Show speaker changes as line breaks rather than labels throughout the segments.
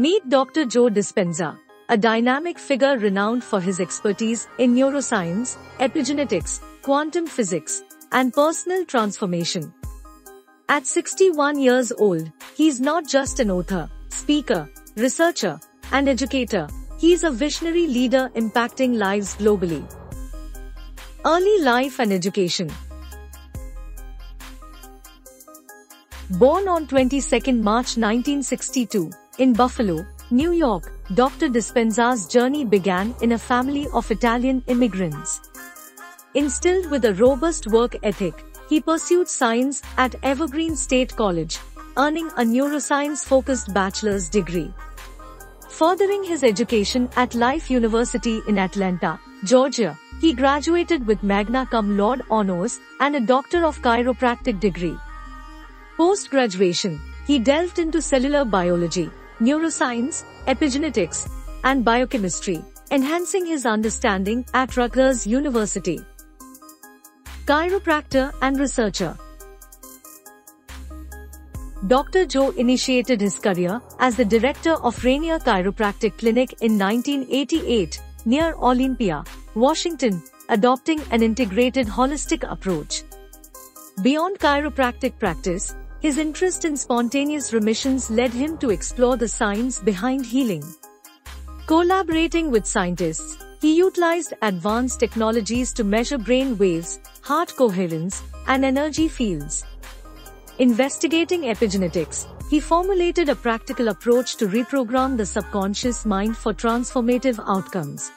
Meet Dr. Joe Dispenza, a dynamic figure renowned for his expertise in neuroscience, epigenetics, quantum physics, and personal transformation. At 61 years old, he's not just an author, speaker, researcher, and educator, he's a visionary leader impacting lives globally. Early life and education. Born on 22 March 1962, in Buffalo, New York, Dr. Dispenza's journey began in a family of Italian immigrants. Instilled with a robust work ethic, he pursued science at Evergreen State College, earning a neuroscience-focused bachelor's degree. Furthering his education at Life University in Atlanta, Georgia, he graduated with magna cum laude honors and a Doctor of Chiropractic degree. Post-graduation, he delved into cellular biology, neuroscience, epigenetics, and biochemistry, enhancing his understanding at Rutgers University chiropractor and researcher. Dr. Joe initiated his career as the director of Rainier Chiropractic Clinic in 1988 near Olympia, Washington, adopting an integrated holistic approach. Beyond chiropractic practice, his interest in spontaneous remissions led him to explore the science behind healing. Collaborating with scientists, he utilized advanced technologies to measure brain waves, heart coherence, and energy fields. Investigating epigenetics, he formulated a practical approach to reprogram the subconscious mind for transformative outcomes.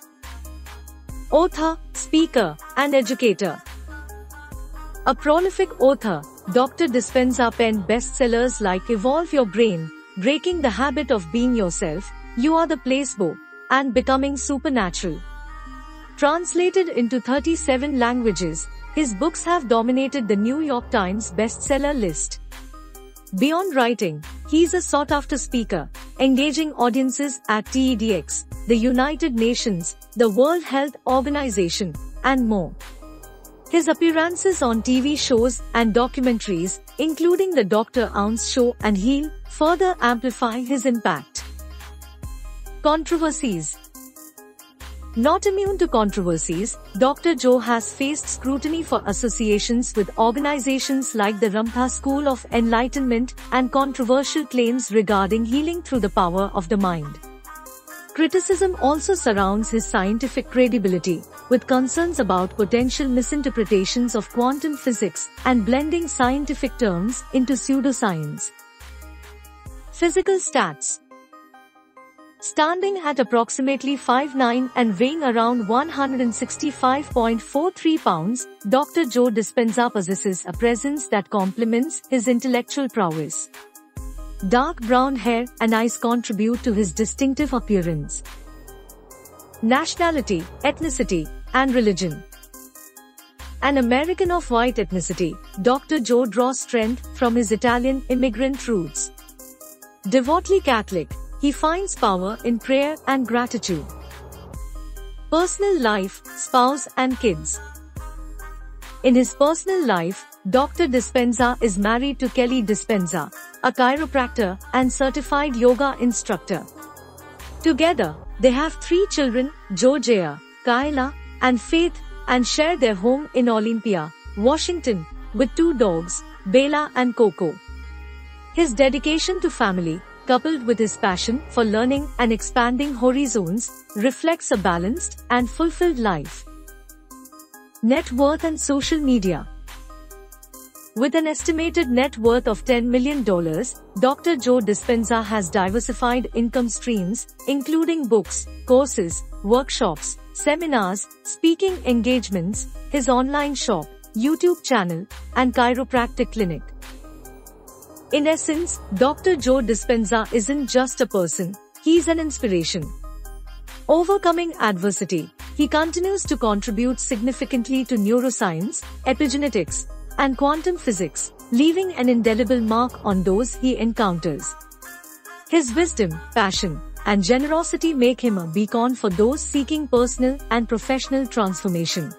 Author, speaker, and educator. A prolific author, Dr. Dispenza penned bestsellers like Evolve Your Brain, Breaking the Habit of Being Yourself, You Are the Placebo, and Becoming Supernatural. Translated into 37 languages, his books have dominated the New York Times bestseller list. Beyond writing, he's a sought-after speaker, engaging audiences at TEDx, the United Nations, the World Health Organization, and more. His appearances on TV shows and documentaries, including The Dr. Ounce Show and Heal, further amplify his impact. Controversies not immune to controversies, Dr. Joe has faced scrutiny for associations with organizations like the Ramtha School of Enlightenment and controversial claims regarding healing through the power of the mind. Criticism also surrounds his scientific credibility, with concerns about potential misinterpretations of quantum physics and blending scientific terms into pseudoscience. Physical stats Standing at approximately 5'9 and weighing around 165.43 pounds, Dr. Joe Dispenza possesses a presence that complements his intellectual prowess. Dark brown hair and eyes contribute to his distinctive appearance. Nationality, ethnicity, and religion. An American of white ethnicity, Dr. Joe draws strength from his Italian immigrant roots. Devoutly Catholic, he finds power in prayer and gratitude. Personal life, spouse and kids. In his personal life, Dr. Dispenza is married to Kelly Dispenza, a chiropractor and certified yoga instructor. Together, they have three children, Georgia, Kyla, and Faith, and share their home in Olympia, Washington, with two dogs, Bella and Coco. His dedication to family, coupled with his passion for learning and expanding horizons, reflects a balanced and fulfilled life. Net worth and social media. With an estimated net worth of $10 million, Dr. Joe Dispenza has diversified income streams, including books, courses, workshops, seminars, speaking engagements, his online shop, YouTube channel, and chiropractic clinic. In essence, Dr. Joe Dispenza isn't just a person, he's an inspiration. Overcoming adversity, he continues to contribute significantly to neuroscience, epigenetics, and quantum physics, leaving an indelible mark on those he encounters. His wisdom, passion, and generosity make him a beacon for those seeking personal and professional transformation.